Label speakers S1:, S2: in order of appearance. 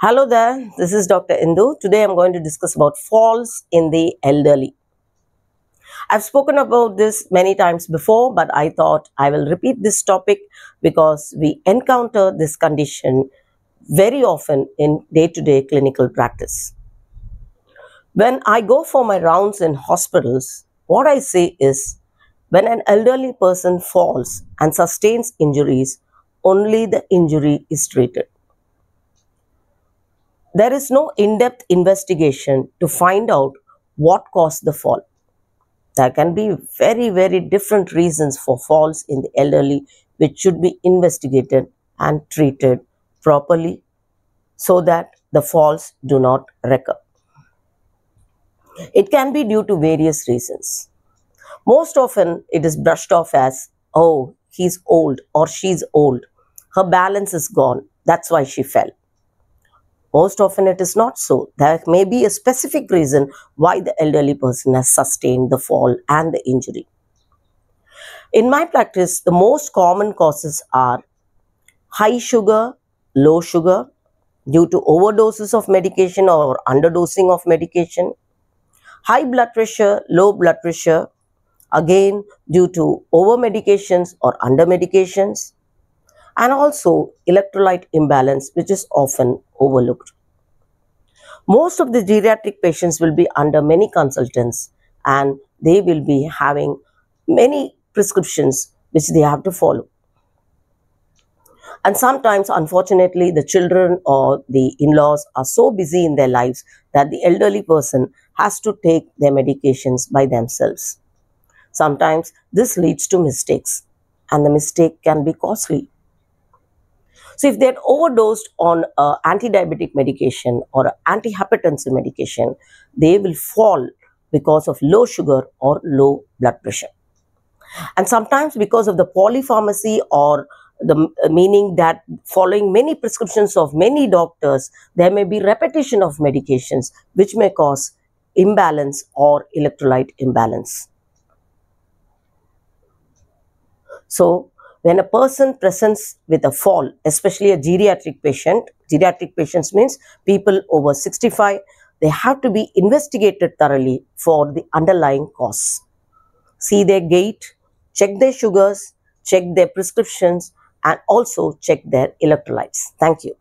S1: Hello there, this is Dr. Indhu. Today I'm going to discuss about falls in the elderly. I've spoken about this many times before, but I thought I will repeat this topic because we encounter this condition very often in day to day clinical practice. When I go for my rounds in hospitals, what I see is when an elderly person falls and sustains injuries, only the injury is treated there is no in-depth investigation to find out what caused the fall. There can be very, very different reasons for falls in the elderly which should be investigated and treated properly so that the falls do not recur. It can be due to various reasons. Most often it is brushed off as, oh, he's old or she's old. Her balance is gone. That's why she fell. Most often it is not so. There may be a specific reason why the elderly person has sustained the fall and the injury. In my practice, the most common causes are high sugar, low sugar, due to overdoses of medication or underdosing of medication, high blood pressure, low blood pressure, again due to over medications or under medications, and also electrolyte imbalance, which is often overlooked. Most of the geriatric patients will be under many consultants and they will be having many prescriptions which they have to follow. And sometimes, unfortunately, the children or the in-laws are so busy in their lives that the elderly person has to take their medications by themselves. Sometimes this leads to mistakes and the mistake can be costly. So if they're overdosed on uh, anti-diabetic medication or antihypertensive medication, they will fall because of low sugar or low blood pressure. And sometimes because of the polypharmacy or the uh, meaning that following many prescriptions of many doctors, there may be repetition of medications which may cause imbalance or electrolyte imbalance. So when a person presents with a fall, especially a geriatric patient, geriatric patients means people over 65, they have to be investigated thoroughly for the underlying cause. See their gait, check their sugars, check their prescriptions, and also check their electrolytes. Thank you.